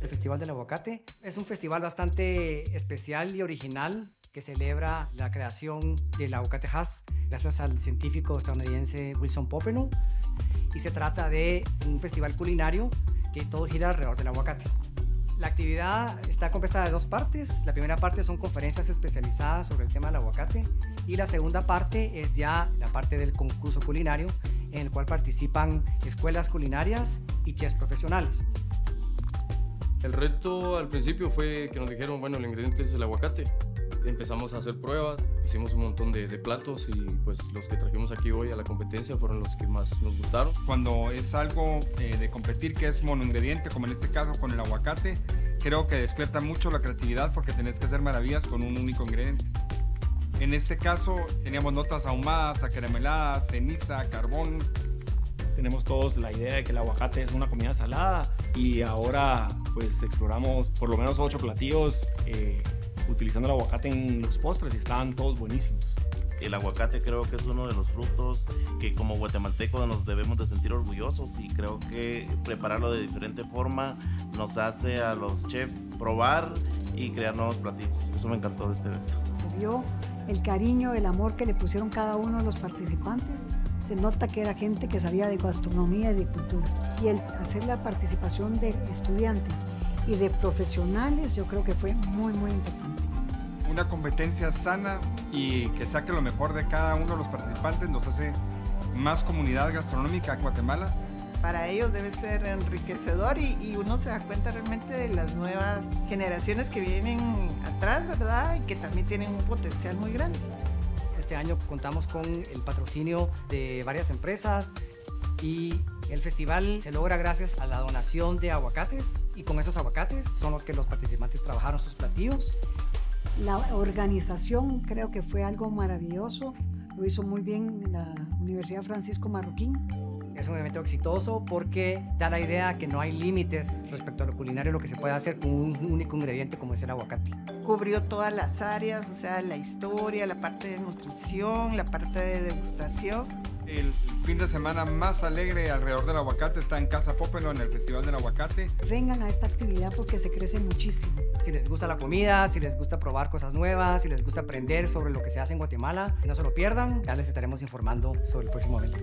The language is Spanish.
El Festival del Aguacate es un festival bastante especial y original que celebra la creación del aguacate Hass gracias al científico estadounidense Wilson Popenoe y se trata de un festival culinario que todo gira alrededor del aguacate. La actividad está compuesta de dos partes. La primera parte son conferencias especializadas sobre el tema del aguacate y la segunda parte es ya la parte del concurso culinario en el cual participan escuelas culinarias y chefs profesionales. El reto al principio fue que nos dijeron, bueno, el ingrediente es el aguacate. Empezamos a hacer pruebas, hicimos un montón de, de, platos y pues los que trajimos aquí hoy a la competencia fueron los que más nos gustaron. Cuando es algo eh, de competir que es monoingrediente, como en este caso con el aguacate, creo que despierta mucho la creatividad porque tenés que hacer maravillas con un único ingrediente. En este caso teníamos notas ahumadas, acarameladas, ceniza, carbón. Tenemos todos la idea de que el aguacate es una comida salada y ahora pues exploramos por lo menos ocho platillos eh, utilizando el aguacate en los postres y estaban todos buenísimos. El aguacate creo que es uno de los frutos que como guatemaltecos nos debemos de sentir orgullosos y creo que prepararlo de diferente forma nos hace a los chefs probar y crear nuevos platillos. Eso me encantó de este evento. Se vio el cariño, el amor que le pusieron cada uno de los participantes. Se nota que era gente que sabía de gastronomía y de cultura. Y el hacer la participación de estudiantes y de profesionales yo creo que fue muy, muy importante. Una competencia sana y que saque lo mejor de cada uno de los participantes nos hace más comunidad gastronómica en Guatemala. Para ellos debe ser enriquecedor y, y, uno se da cuenta realmente de las nuevas generaciones que vienen atrás, ¿verdad? Y que también tienen un potencial muy grande. Este año contamos con el patrocinio de varias empresas y el festival se logra gracias a la donación de aguacates y con esos aguacates son los que los participantes trabajaron sus platillos. La organización creo que fue algo maravilloso, lo hizo muy bien la Universidad Francisco Marroquín. Es un evento exitoso porque da la idea que no hay límites respecto a lo culinario, lo que se puede hacer con un único ingrediente como es el aguacate. Cubrió todas las áreas, o sea, la historia, la parte de nutrición, la parte de degustación. El fin de semana más alegre alrededor del aguacate está en Casa Popelo, en el Festival del Aguacate. Vengan a esta actividad porque se crece muchísimo. Si les gusta la comida, si les gusta probar cosas nuevas, si les gusta aprender sobre lo que se hace en Guatemala, no se lo pierdan, ya les estaremos informando sobre el próximo evento.